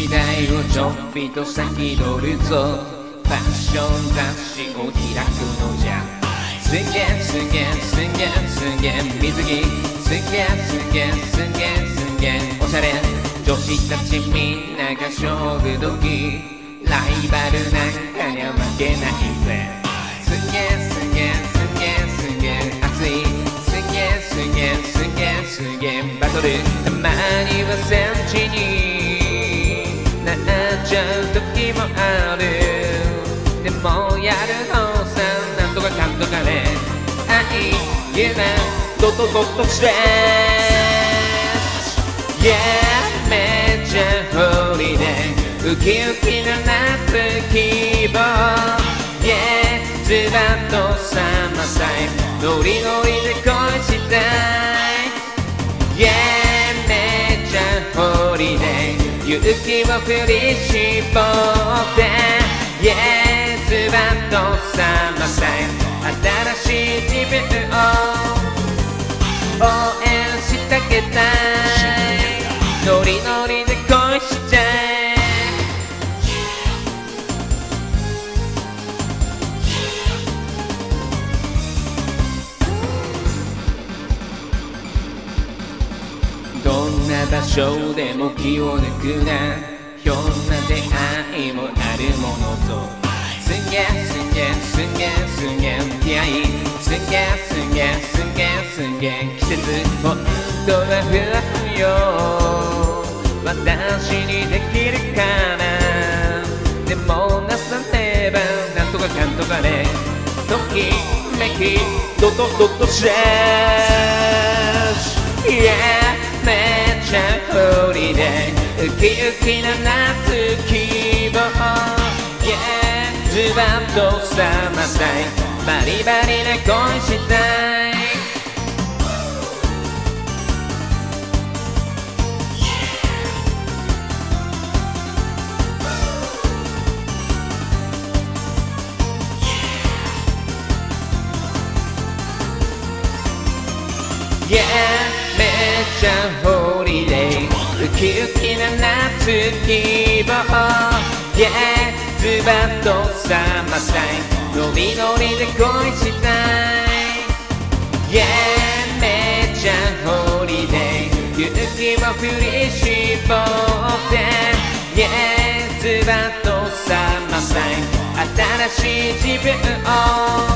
時代をちょっぴと先取るぞファッション雑誌を開くのじゃすげえすげえすげえすげえ水着すげえすげえすげえすげえおしゃれ女子たちみんなが勝負時ライバルなんかには負けないぜすげえすげえすげえすげえ熱いすげえすげえすげえすげえバトルたまには戦地にとかかんとかね愛夢ドドドドストレス Yeah めっちゃホリデーウキウキな夏希望。Yeah ズバッとサマータイノリノリで恋したい。Yeah めっちゃホリデー勇気を振り絞って。Yeah ズバッとサマータノリノリで恋しちゃえどんな場所でも気を抜くな。ひょんな出会いもあるものと。すげえすげえすげえすげえ出会い。すげえすげえすげえすげえ季節本当はふわときめきドドドドシェシュ Yeah めっちゃホリデーウキウキな夏希望 Yeah ズバッとサマータイムバリバリな恋したいちゃホリデーウキウキな夏希望。Yeah ズバッとサマータイムノリノリで恋したい。Yeah めちゃホリデー勇気を振り絞って。Yeah ズバッとサマータイム新しい自分を